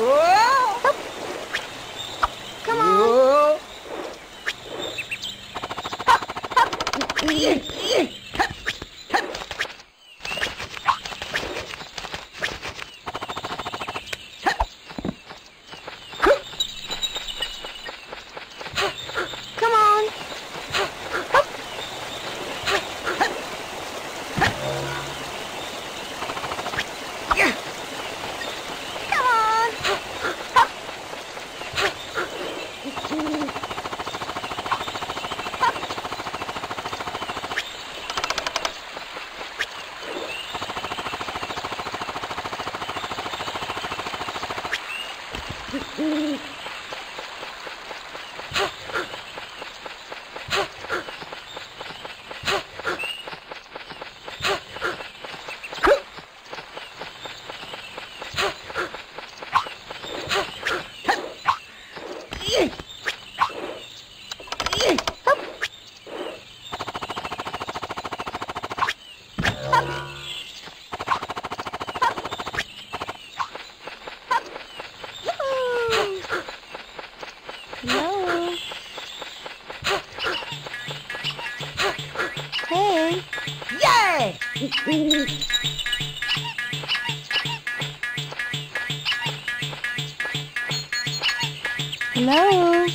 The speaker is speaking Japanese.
Whoa. Come on. Yeah. Hello?